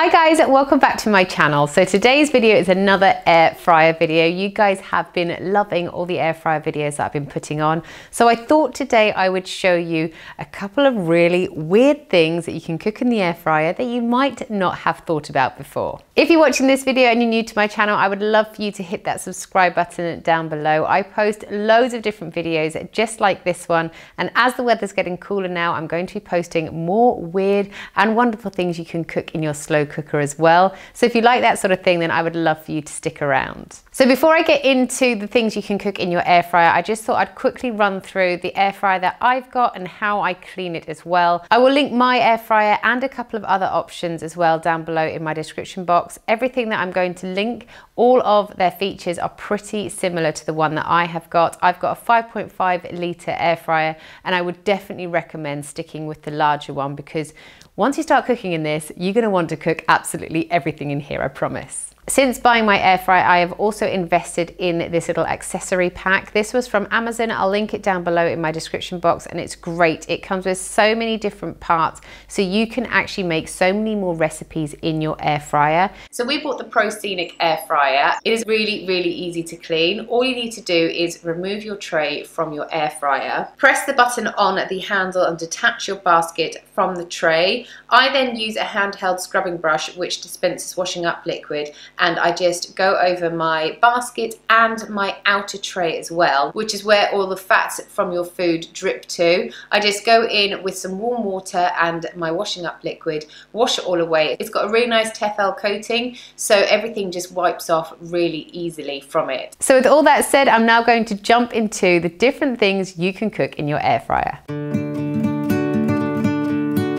Hi guys, welcome back to my channel. So today's video is another air fryer video. You guys have been loving all the air fryer videos that I've been putting on. So I thought today I would show you a couple of really weird things that you can cook in the air fryer that you might not have thought about before. If you're watching this video and you're new to my channel, I would love for you to hit that subscribe button down below. I post loads of different videos just like this one. And as the weather's getting cooler now, I'm going to be posting more weird and wonderful things you can cook in your slow cooker as well. So if you like that sort of thing, then I would love for you to stick around. So before I get into the things you can cook in your air fryer, I just thought I'd quickly run through the air fryer that I've got and how I clean it as well. I will link my air fryer and a couple of other options as well down below in my description box. Everything that I'm going to link, all of their features are pretty similar to the one that I have got. I've got a 5.5 litre air fryer and I would definitely recommend sticking with the larger one because once you start cooking in this, you're gonna want to cook absolutely everything in here, I promise. Since buying my air fryer, I have also invested in this little accessory pack. This was from Amazon. I'll link it down below in my description box and it's great. It comes with so many different parts so you can actually make so many more recipes in your air fryer. So we bought the ProScenic air fryer. It is really, really easy to clean. All you need to do is remove your tray from your air fryer, press the button on the handle and detach your basket from the tray. I then use a handheld scrubbing brush which dispenses washing up liquid and I just go over my basket and my outer tray as well, which is where all the fats from your food drip to. I just go in with some warm water and my washing up liquid, wash it all away. It's got a really nice Tefal coating, so everything just wipes off really easily from it. So with all that said, I'm now going to jump into the different things you can cook in your air fryer.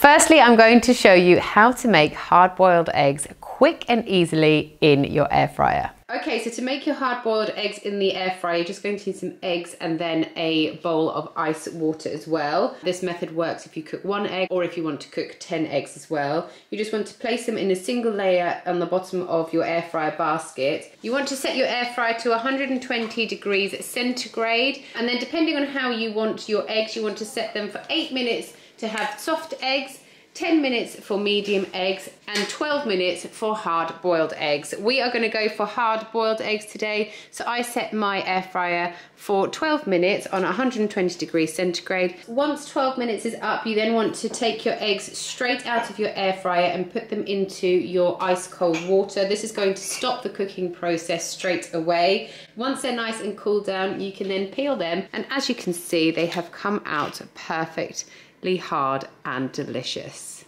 Firstly, I'm going to show you how to make hard-boiled eggs quick and easily in your air fryer. Okay, so to make your hard-boiled eggs in the air fryer, you're just going to need some eggs and then a bowl of ice water as well. This method works if you cook one egg or if you want to cook 10 eggs as well. You just want to place them in a single layer on the bottom of your air fryer basket. You want to set your air fryer to 120 degrees centigrade and then depending on how you want your eggs, you want to set them for eight minutes to have soft eggs 10 minutes for medium eggs and 12 minutes for hard boiled eggs. We are going to go for hard boiled eggs today. So I set my air fryer for 12 minutes on 120 degrees centigrade. Once 12 minutes is up, you then want to take your eggs straight out of your air fryer and put them into your ice cold water. This is going to stop the cooking process straight away. Once they're nice and cooled down, you can then peel them. And as you can see, they have come out perfect hard and delicious.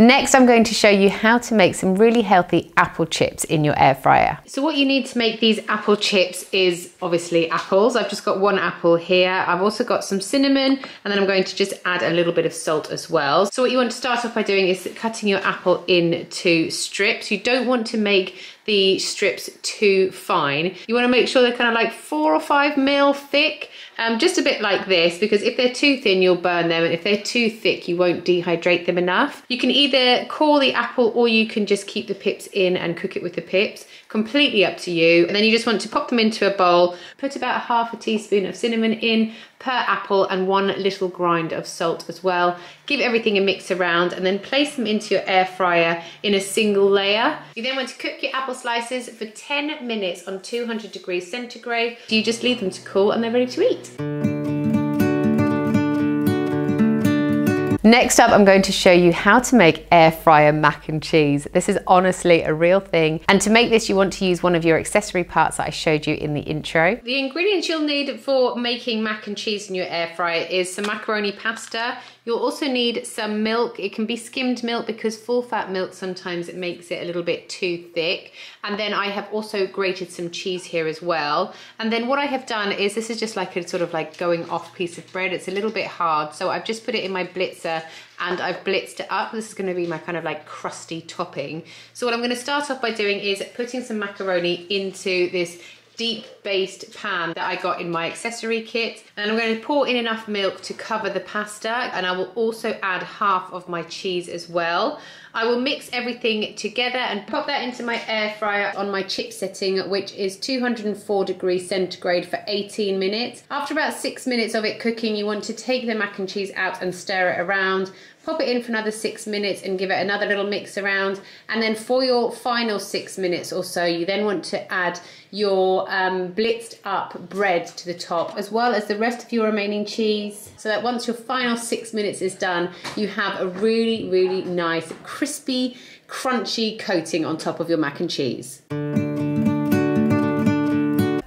Next, I'm going to show you how to make some really healthy apple chips in your air fryer. So what you need to make these apple chips is obviously apples. I've just got one apple here. I've also got some cinnamon and then I'm going to just add a little bit of salt as well. So what you want to start off by doing is cutting your apple into strips. You don't want to make the strips too fine. You want to make sure they're kind of like four or five mil thick, um, just a bit like this, because if they're too thin, you'll burn them. And if they're too thick, you won't dehydrate them enough. You can either core the apple or you can just keep the pips in and cook it with the pips completely up to you. And then you just want to pop them into a bowl, put about half a teaspoon of cinnamon in per apple and one little grind of salt as well. Give everything a mix around and then place them into your air fryer in a single layer. You then want to cook your apple slices for 10 minutes on 200 degrees centigrade. You just leave them to cool and they're ready to eat. Next up, I'm going to show you how to make air fryer mac and cheese. This is honestly a real thing. And to make this, you want to use one of your accessory parts that I showed you in the intro. The ingredients you'll need for making mac and cheese in your air fryer is some macaroni pasta, You'll also need some milk. It can be skimmed milk because full fat milk sometimes it makes it a little bit too thick. And then I have also grated some cheese here as well. And then what I have done is this is just like a sort of like going off piece of bread. It's a little bit hard. So I've just put it in my blitzer and I've blitzed it up. This is gonna be my kind of like crusty topping. So what I'm gonna start off by doing is putting some macaroni into this deep based pan that I got in my accessory kit. And I'm going to pour in enough milk to cover the pasta and I will also add half of my cheese as well. I will mix everything together and pop that into my air fryer on my chip setting, which is 204 degrees centigrade for 18 minutes. After about six minutes of it cooking, you want to take the mac and cheese out and stir it around pop it in for another six minutes and give it another little mix around. And then for your final six minutes or so, you then want to add your um, blitzed up bread to the top, as well as the rest of your remaining cheese. So that once your final six minutes is done, you have a really, really nice, crispy, crunchy coating on top of your mac and cheese.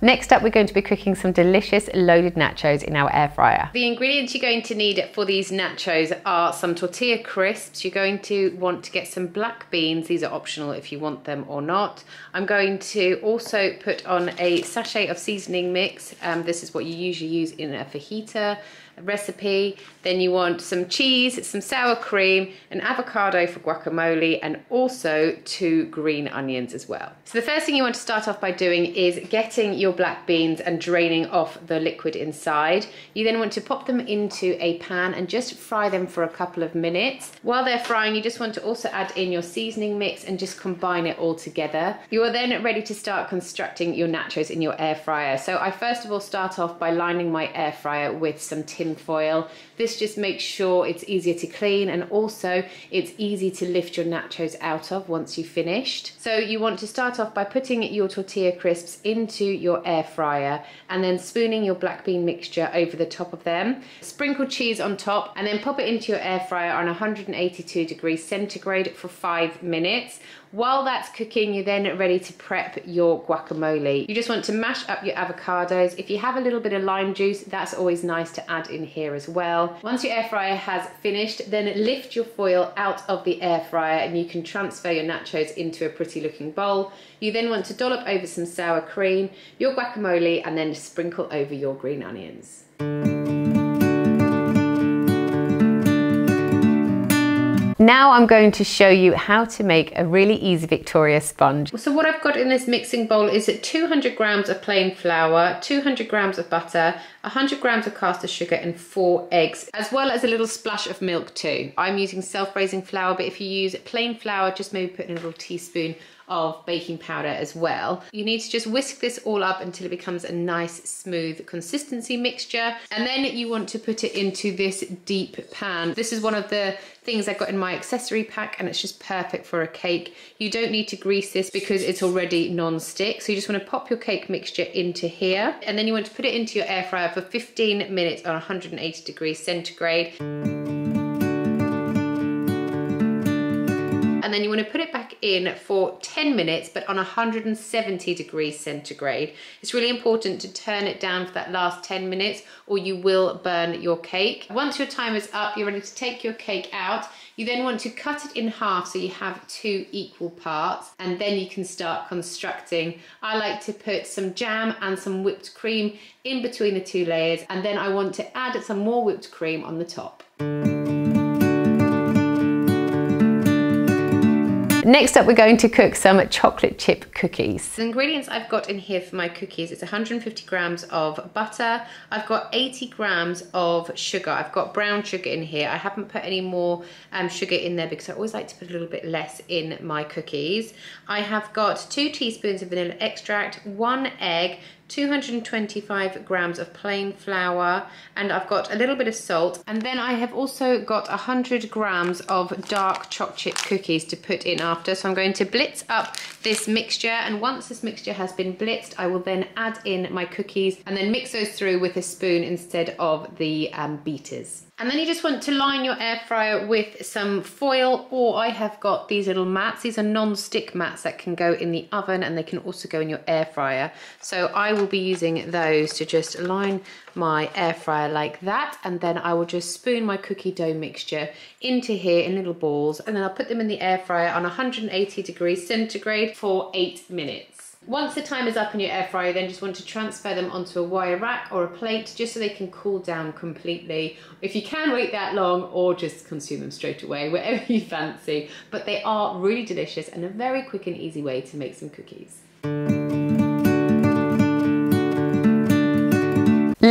Next up, we're going to be cooking some delicious loaded nachos in our air fryer. The ingredients you're going to need for these nachos are some tortilla crisps. You're going to want to get some black beans. These are optional if you want them or not. I'm going to also put on a sachet of seasoning mix. Um, this is what you usually use in a fajita recipe. Then you want some cheese, some sour cream, an avocado for guacamole, and also two green onions as well. So the first thing you want to start off by doing is getting your black beans and draining off the liquid inside. You then want to pop them into a pan and just fry them for a couple of minutes. While they're frying, you just want to also add in your seasoning mix and just combine it all together. You are then ready to start constructing your nachos in your air fryer. So I first of all start off by lining my air fryer with some tin foil. This just makes sure it's easier to clean and also it's easy to lift your nachos out of once you've finished. So you want to start off by putting your tortilla crisps into your air fryer and then spooning your black bean mixture over the top of them. Sprinkle cheese on top and then pop it into your air fryer on 182 degrees centigrade for five minutes. While that's cooking, you're then ready to prep your guacamole. You just want to mash up your avocados. If you have a little bit of lime juice, that's always nice to add in here as well. Once your air fryer has finished, then lift your foil out of the air fryer and you can transfer your nachos into a pretty looking bowl. You then want to dollop over some sour cream, your guacamole, and then sprinkle over your green onions. Now I'm going to show you how to make a really easy Victoria sponge. So what I've got in this mixing bowl is 200 grams of plain flour, 200 grams of butter, 100 grams of caster sugar and four eggs, as well as a little splash of milk too. I'm using self-raising flour, but if you use plain flour, just maybe put in a little teaspoon of baking powder as well. You need to just whisk this all up until it becomes a nice smooth consistency mixture. And then you want to put it into this deep pan. This is one of the things I got in my accessory pack and it's just perfect for a cake. You don't need to grease this because it's already non-stick. So you just want to pop your cake mixture into here and then you want to put it into your air fryer for 15 minutes on 180 degrees centigrade. And then you want to put it back in for 10 minutes but on 170 degrees centigrade. It's really important to turn it down for that last 10 minutes or you will burn your cake. Once your time is up, you're ready to take your cake out. You then want to cut it in half so you have two equal parts and then you can start constructing. I like to put some jam and some whipped cream in between the two layers and then I want to add some more whipped cream on the top. Next up, we're going to cook some chocolate chip cookies. The ingredients I've got in here for my cookies is 150 grams of butter. I've got 80 grams of sugar. I've got brown sugar in here. I haven't put any more um, sugar in there because I always like to put a little bit less in my cookies. I have got two teaspoons of vanilla extract, one egg, 225 grams of plain flour and I've got a little bit of salt and then I have also got 100 grams of dark chocolate chip cookies to put in after so I'm going to blitz up this mixture and once this mixture has been blitzed I will then add in my cookies and then mix those through with a spoon instead of the um, beaters. And then you just want to line your air fryer with some foil or I have got these little mats. These are non-stick mats that can go in the oven and they can also go in your air fryer. So I will be using those to just line my air fryer like that and then I will just spoon my cookie dough mixture into here in little balls and then I'll put them in the air fryer on 180 degrees centigrade for eight minutes. Once the time is up in your air fryer, then just want to transfer them onto a wire rack or a plate just so they can cool down completely. If you can wait that long or just consume them straight away, whatever you fancy. But they are really delicious and a very quick and easy way to make some cookies.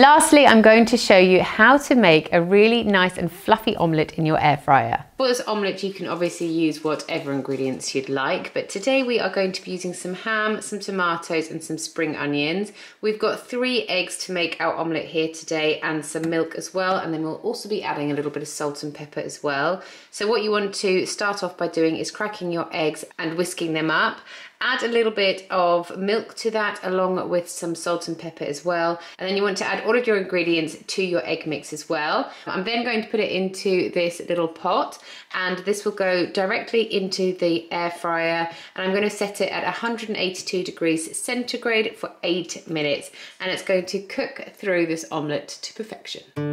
Lastly, I'm going to show you how to make a really nice and fluffy omelette in your air fryer. For this omelette, you can obviously use whatever ingredients you'd like, but today we are going to be using some ham, some tomatoes, and some spring onions. We've got three eggs to make our omelette here today, and some milk as well, and then we'll also be adding a little bit of salt and pepper as well. So what you want to start off by doing is cracking your eggs and whisking them up, Add a little bit of milk to that along with some salt and pepper as well. And then you want to add all of your ingredients to your egg mix as well. I'm then going to put it into this little pot and this will go directly into the air fryer and I'm going to set it at 182 degrees centigrade for eight minutes and it's going to cook through this omelette to perfection.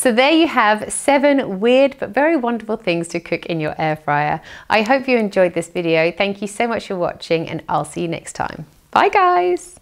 So there you have seven weird but very wonderful things to cook in your air fryer. I hope you enjoyed this video. Thank you so much for watching and I'll see you next time. Bye guys.